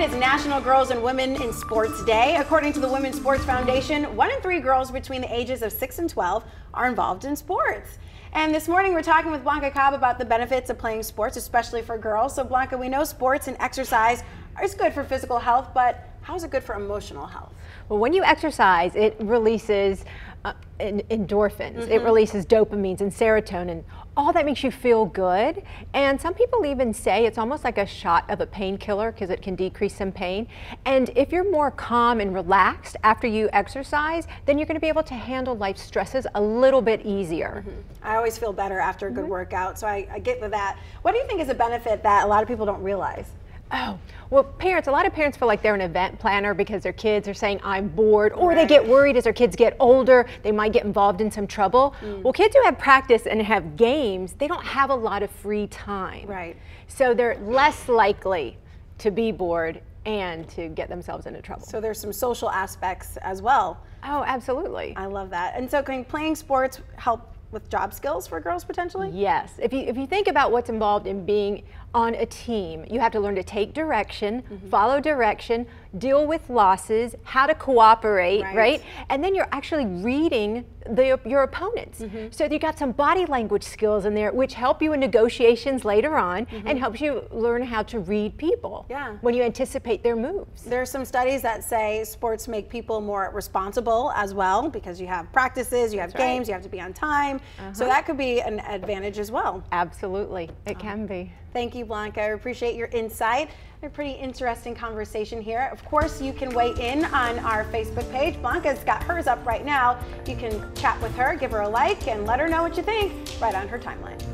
it is National Girls and Women in Sports Day. According to the Women's Sports Foundation, one in three girls between the ages of 6 and 12 are involved in sports. And this morning we're talking with Blanca Cobb about the benefits of playing sports, especially for girls. So Blanca, we know sports and exercise is good for physical health, but how is it good for emotional health? Well, when you exercise, it releases uh, endorphins, mm -hmm. it mm-hmm. releases dopamines and serotonin. All that makes you feel good. And some people even say it's almost like a shot of a painkiller because it can decrease some pain. And if you're more calm and relaxed after you exercise, then you're going to be able to handle life stresses a little bit easier. Mm -hmm. I always feel better after a good mm -hmm. workout, so I, I get with that. What do you think is a benefit that a lot of people don't realize? Oh, well, parents, a lot of parents feel like they're an event planner because their kids are saying, I'm bored, or right. they get worried as their kids get older, they might get involved in some trouble. Mm. Well, kids who have practice and have games, they don't have a lot of free time. Right. So they're less likely to be bored and to get themselves into trouble. So there's some social aspects as well. Oh, absolutely. I love that. And so can playing sports help with job skills for girls potentially? Yes. If you, if you think about what's involved in being on a team, you have to learn to take direction, mm -hmm. follow direction, deal with losses, how to cooperate, right? right? And then you're actually reading the, your opponents. Mm -hmm. So you got some body language skills in there which help you in negotiations later on mm -hmm. and helps you learn how to read people yeah. when you anticipate their moves. There are some studies that say sports make people more responsible as well because you have practices, you have That's games, right. you have to be on time. Uh -huh. So that could be an advantage as well. Absolutely, it can be. Thank you, Blanca. I appreciate your insight. A pretty interesting conversation here. Of course, you can weigh in on our Facebook page. Blanca's got hers up right now. You can chat with her, give her a like, and let her know what you think right on her timeline.